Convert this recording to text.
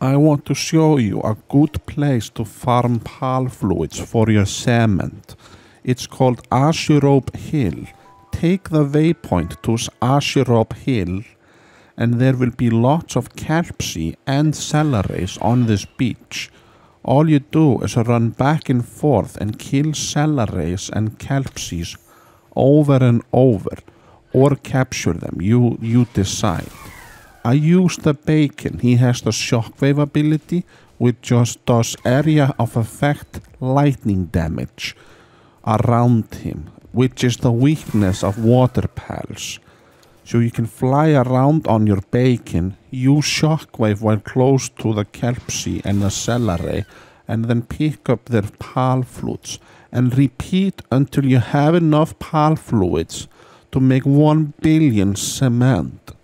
I want to show you a good place to farm pal fluids for your cement. It's called Ashirope Hill. Take the waypoint to Ashirope Hill and there will be lots of Kelpsee and Celarays on this beach. All you do is run back and forth and kill Celarays and Kelpsees over and over or capture them. You, you decide. I use the Beakon. He has the shockwave ability, which just does area of effect lightning damage around him, which is the weakness of water pals. So you can fly around on your Beakon, use shockwave while close to the Kelpsee and the Celaray, and then pick up their pal fluids and repeat until you have enough pal fluids to make one billion cement.